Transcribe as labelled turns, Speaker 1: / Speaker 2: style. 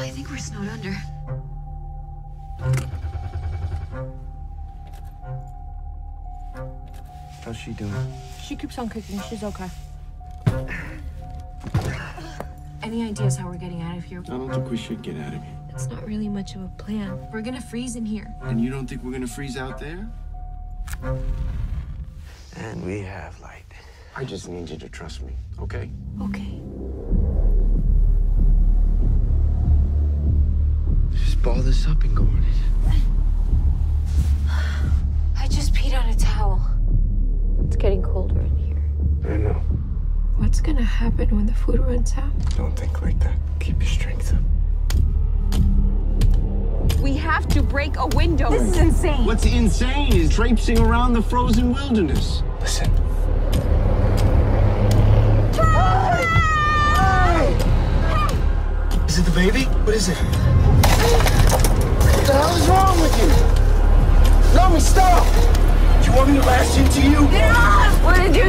Speaker 1: I think we're snowed under. How's she doing?
Speaker 2: She keeps on cooking. She's okay.
Speaker 3: Any ideas how we're getting out of here?
Speaker 1: I don't think we should get out of here.
Speaker 2: It's not really much of a plan.
Speaker 3: We're gonna freeze in here.
Speaker 1: And you don't think we're gonna freeze out there? And we have light. I just need you to trust me, okay?
Speaker 2: Okay.
Speaker 1: Ball this up and go on it.
Speaker 3: I just peed on a towel.
Speaker 2: It's getting colder in here.
Speaker 1: I know.
Speaker 2: What's gonna happen when the food runs out?
Speaker 1: Don't think like that. Keep your strength up.
Speaker 4: We have to break a window.
Speaker 3: This is insane.
Speaker 1: What's insane is traipsing around the frozen wilderness. Listen. Is it the baby? What is it? What the hell is wrong with you? Let me stop! Do you want me to lash into you?
Speaker 4: What did you?